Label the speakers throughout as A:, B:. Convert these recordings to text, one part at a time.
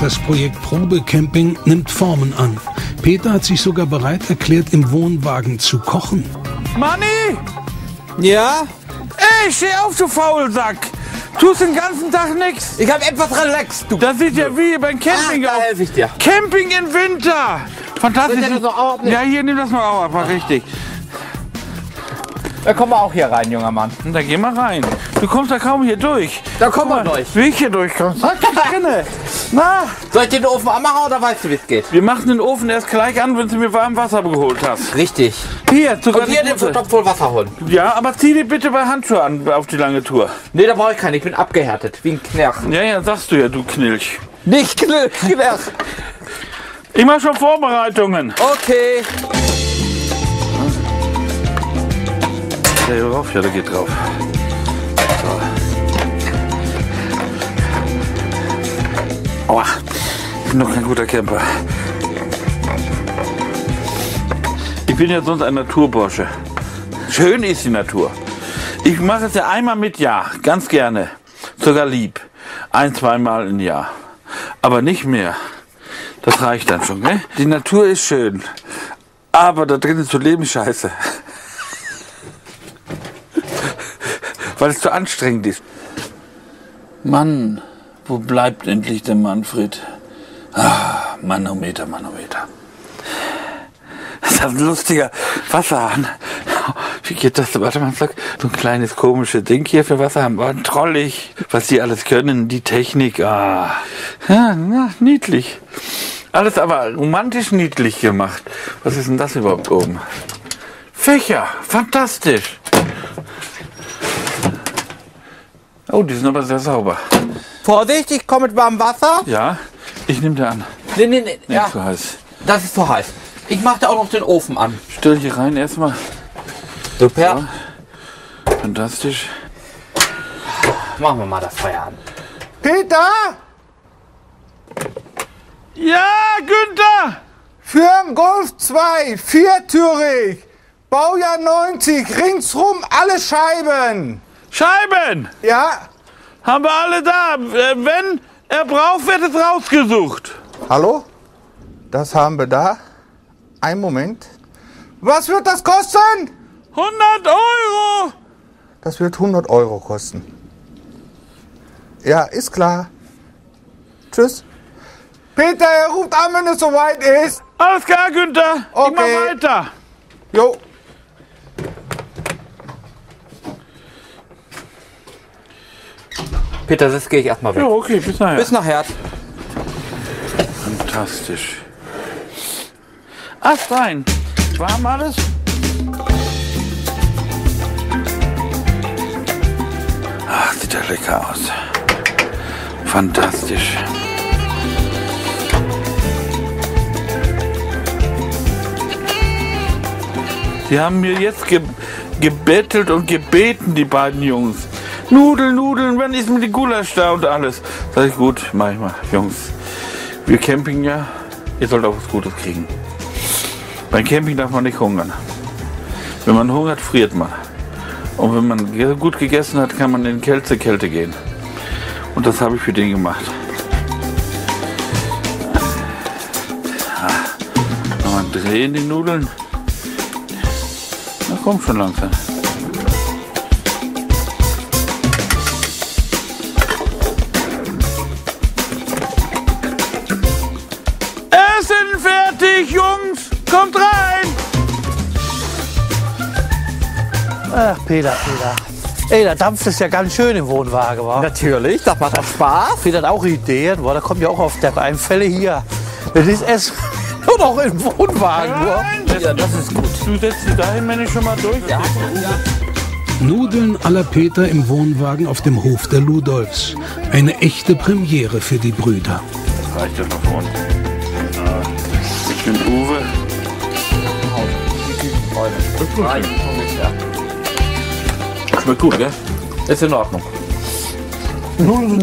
A: Das Projekt Probecamping nimmt Formen an. Peter hat sich sogar bereit erklärt, im Wohnwagen zu kochen.
B: Manni!
C: Ja?
B: Ey, steh auf, du Faulsack! Tust den ganzen Tag nix.
C: Ich hab etwas relaxed, du.
B: Das sieht ja wie beim Camping
C: Ah, da
B: aus.
C: helf ich dir.
B: Camping im Winter! Fantastisch.
C: Soll ich das noch auch abnehmen?
B: Ja, hier, nimm das mal auch ab, war richtig.
C: Da kommen wir auch hier rein, junger Mann.
B: Und da geh mal rein. Du kommst da kaum hier durch.
C: Da kommen wir durch.
B: Wie ich hier durchkomme. Halt dich drinne. Na,
C: Soll ich den Ofen anmachen oder weißt du, wie es geht?
B: wir machen den Ofen erst gleich an, wenn du mir warm Wasser geholt hast.
C: Richtig.
B: Hier, sogar
C: Und hier den. Topf voll Wasser holen.
B: Ja, aber zieh dir bitte bei Handschuhe an auf die lange Tour.
C: Nee, da brauche ich keinen. Ich bin abgehärtet. Wie ein Knirch.
B: Ja, ja, sagst du ja, du Knilch.
C: Nicht Knirch. Knirch.
B: Ich mach schon Vorbereitungen.
C: Okay.
B: Der hier drauf? Ja, der geht drauf. So. Aua, ich bin noch kein guter Camper. Ich bin ja sonst ein Naturbursche. Schön ist die Natur. Ich mache es ja einmal mit Jahr, ganz gerne. Sogar lieb. Ein, zweimal im Jahr. Aber nicht mehr. Das reicht dann schon, ne? Die Natur ist schön. Aber da drinnen zu leben scheiße. Weil es zu anstrengend ist. Mann, wo bleibt endlich der Manfred? Ah, Manometer, Manometer. Das ist ein lustiger Wasserhahn. Wie geht das? Warte mal, so ein kleines komisches Ding hier für Wasserhahn. War trollig. Was die alles können, die Technik. Ah. Ja, niedlich. Alles aber romantisch niedlich gemacht. Was ist denn das überhaupt oben? Fächer, fantastisch. Oh, die sind aber sehr sauber.
C: Vorsicht, ich komme mit warmem Wasser.
B: Ja, ich nehme dir an.
C: Nee, nee, nee.
B: Nicht
C: Ja,
B: zu heiß.
C: das ist zu heiß. Ich mache da auch noch den Ofen an.
B: Stell hier rein erstmal.
C: Super.
B: Fantastisch.
C: Machen wir mal das Feuer an.
D: Peter,
B: Ja, Günther!
D: für Golf 2, viertürig, Baujahr 90, ringsrum alle Scheiben.
B: Scheiben!
D: Ja,
B: Haben wir alle da. Äh, Wenn er braucht, wird es rausgesucht.
D: hallo? Das haben wir da. Ein Moment. Was wird das kosten?
B: 100 Euro!
D: Das wird 100 Euro kosten. Ja, ist klar. Tschüss. Peter, er ruft an, wenn es soweit ist.
B: Alles klar, Günther. Ich
D: Okay.
B: mach weiter.
D: Jo.
C: Peter, das gehe ich erstmal weg.
B: Ja, okay, bis nachher.
C: Bis nachher.
B: Fantastisch. Ast rein. Warm alles? Ach, sieht ja lecker aus. Fantastisch. Sie haben mir jetzt ge gebettelt und gebeten, die beiden Jungs. Nudeln, Nudeln, wann ist mit die Gulasch da und alles? Sag ich, gut, mach ich mal, Jungs. Wir camping ja, ihr sollt auch was Gutes kriegen. Beim Camping darf man nicht hungern. Wenn man hungert, friert man. Und wenn man gut gegessen hat, kann man in Kälte, Kälte gehen. Und das habe ich für den gemacht. Ah, Nochmal drehen die Nudeln. Na komm schon langsam.
E: Ach, Peter, Peter. Ey, da dampft es ja ganz schön im Wohnwagen, wa?
C: Natürlich, das macht auch Spaß.
E: Peter hat auch Ideen, wa? Da kommt ja auch auf der Einfälle hier. Das ist Essen nur noch im Wohnwagen, wa?
B: Ja, das ist gut. Du setzt dich dahin, wenn ich schon mal durch ja.
A: Nudeln la Peter im Wohnwagen auf dem Hof der Ludolfs. Eine echte Premiere für die Brüder.
B: Das reicht ja noch vorne. Ah, Ich bin Uwe. Schmeckt gut, gell?
C: Ist in Ordnung.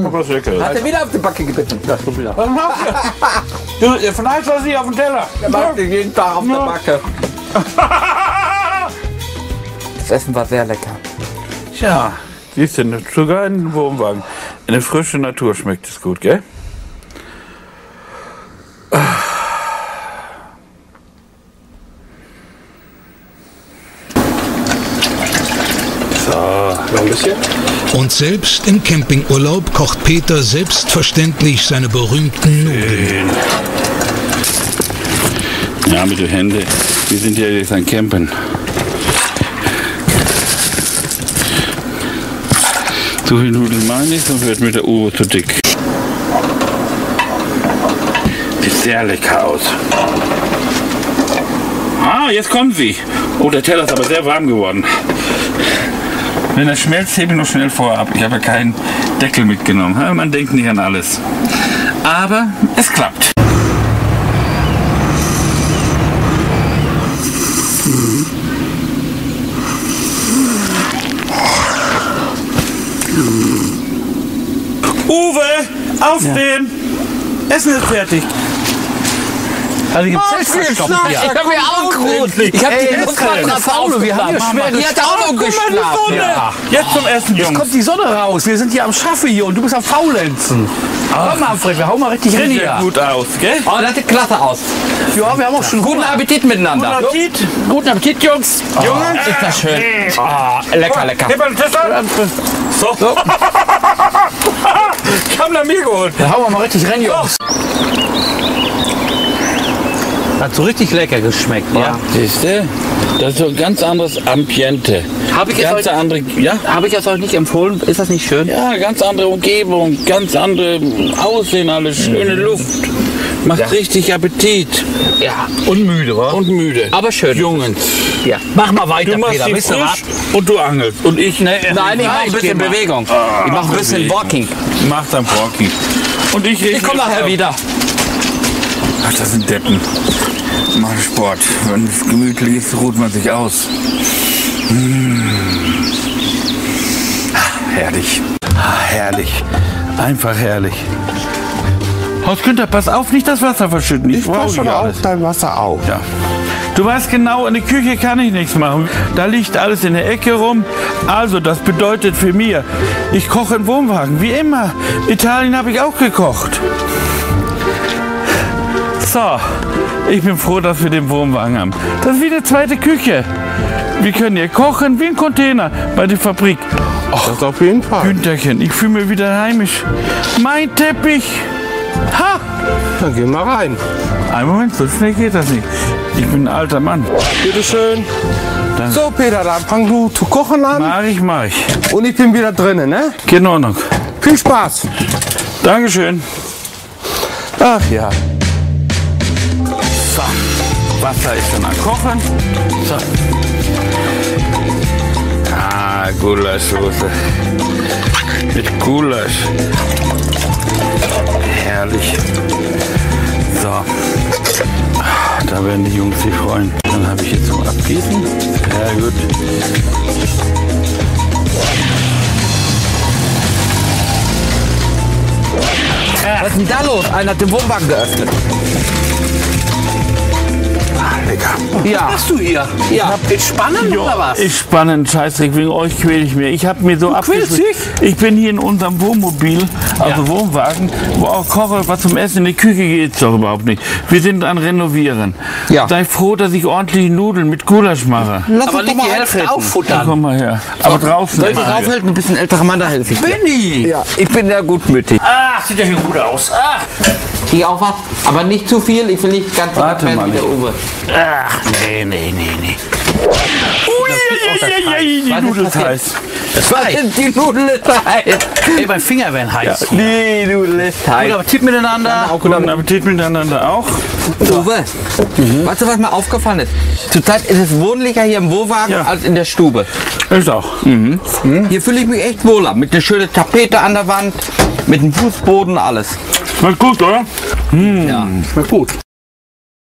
B: Aber ist lecker.
C: Hat er wieder auf die Backe gebitten?
B: Was machst du? Du, Fleisch lass ich auf den Teller.
C: Er macht ihn jeden Tag auf der
B: Ja.
C: Backe. Das Essen war sehr lecker.
B: Tja, siehst du, sogar in den Wohnwagen. In der frischen Natur schmeckt es gut, gell?
F: Noch ein bisschen.
A: Und selbst im Campingurlaub kocht Peter selbstverständlich seine berühmten Nudeln.
B: Ja, mit den Händen. Wir sind ja jetzt am Campen. So viel Nudeln meine ich, sonst wird mit der Uhr zu dick. Sieht sehr lecker aus. Ah, jetzt kommen sie. Oh, der Teller ist aber sehr warm geworden. Wenn er schmelzt, hebe ich noch schnell vorab. Ich habe ja keinen Deckel mitgenommen. Ja, Man denkt nicht an alles. Aber es klappt. Uwe, aufstehen! Essen ist fertig.
E: Also verstopft hier.
C: Ich hab mir auch. Ich hab die Luft
E: Faule, wir haben hier schwer
C: Die hat auch noch geschlafen.
E: Ja.
B: Jetzt zum Essen,
E: Jetzt
B: Jungs.
E: kommt die Sonne raus. Wir sind hier am Schaffe hier und du bist am Faulenzen. Komm mal, Alfred, wir hauen mal richtig rein hier.
B: gut aus, gell?
C: Oh, das sieht klasse aus.
E: Ja, wir haben auch schon
C: Guten Appetit miteinander.
B: Guten Appetit.
C: Guten Appetit, Jungs. Jungs, ist das schön. Ah, lecker, lecker.
B: Einen Tesser. So. Ich hab ihn mir geholt.
E: Da hauen wir mal richtig rein, Jungs. Hat so richtig lecker geschmeckt, ja?
B: Siehst du? Das ist so ein ganz anderes Ambiente.
C: Hab ich jetzt
B: Ganz
C: euch-
B: andere, ja?
C: Habe ich das euch nicht empfohlen? Ist das nicht schön?
B: Ja, ganz andere Umgebung, ganz andere Aussehen, alles schöne Luft. Macht richtig Appetit
C: Ja.
E: Und müde, wa?
B: und müde.
C: Aber schön.
B: Jungens,
C: Ja.
E: Mach mal weiter,
B: du machst
E: Peter.
B: frisch und du angelst. Und ich, ne,
C: Nein, ich mache ein bisschen. Bewegung. Ich mache ein bisschen
B: Bewegung.
C: Walking.
B: Mach dann Walking. Und ich
C: Ich komme nachher wieder.
B: Ach, das sind Deppen. Mach Sport. Wenn es gemütlich ist, ruht man sich aus. Mmh. Ah, Herrlich. Ah, herrlich. Einfach herrlich. Horst Günther, pass auf, nicht das Wasser verschütten. Ich,
D: Ich pass
B: brauche
D: schon auf
B: alles.
D: dein Wasser auf.
B: Ja. Du weißt genau, in der Küche kann ich nichts machen. Da liegt alles in der Ecke rum. Also, das bedeutet für mir, ich koche im Wohnwagen, wie immer. Italien habe ich auch gekocht. So, ich bin froh, dass wir den Wohnwagen haben. Das ist wie eine zweite Küche. Wir können hier kochen wie ein Container bei der Fabrik.
D: Das auf jeden Fall.
B: Güntherchen, ich fühle mich wieder heimisch. Mein Teppich. Ha!
D: Dann geh mal rein.
B: Einen Moment, so schnell geht das nicht. Ich bin ein alter Mann.
D: Bitte schön. So, Peter, dann fang du zu kochen an.
B: Mach ich, mach ich.
D: Und ich bin wieder drinnen, ne?
B: Geht in Ordnung.
D: Viel Spaß.
B: Dankeschön.
D: Ach ja.
B: So, Wasser ist dann am Kochen. So. Ah, Gulaschsoße. Mit Gulasch. Herrlich. So. Da werden die Jungs sich freuen. Dann habe ich jetzt zum Abgießen. Ja, gut.
C: Was ist denn da los? Einer hat den Wohnwagen geöffnet. Ja.
E: Machst du hier?
C: Ja.
E: Entspannen oder was?
B: Ich spannend, Scheißdreck, wegen euch quäle ich mir. Ich habe mir so abgeschlossen- Ich bin hier in unserem Wohnmobil, also Wohnwagen, wo auch koche, was zum Essen in die Küche geht's doch überhaupt nicht. Wir sind an Renovieren.
C: Ja.
B: Sei froh, dass ich ordentliche Nudeln mit Gulasch mache.
C: Lass
E: Aber
C: uns doch mal auftreten.
E: auffuttern.
B: Komm mal her. Aber draußen.
C: Soll ich dich aufhalten? Ein bisschen älterer Mann, da helfe ich.
E: Benni!
C: Ja, ich bin ja gutmütig.
E: Ach, sieht ja hier gut aus. Ach,
C: Ich auch was, aber nicht zu viel. Ich will nicht ganz
B: Warte mal,
C: wie der
B: ich-
C: Uwe.
B: Ach, nee, nee, nee, nee. Die
C: Was ist
B: Nudel ist heiß.
E: das war heiß.
C: Die Nudel ist heiß.
E: Ey, mein Finger werden heiß.
C: Die Nudel ist heiß.
E: aber Tipp miteinander.
B: Guten Appetit miteinander auch.
C: Uwe, weißt du, was mir aufgefallen ist? Zurzeit ist es wohnlicher hier im Wohnwagen
B: Ja.
C: als in der Stube.
B: Ist auch.
C: Hier fühle ich mich echt wohler. Mit einer schönen Tapete an der Wand, mit dem Fußboden, alles.
B: Schmeckt gut, oder?
C: Ja.
E: Schmeckt gut.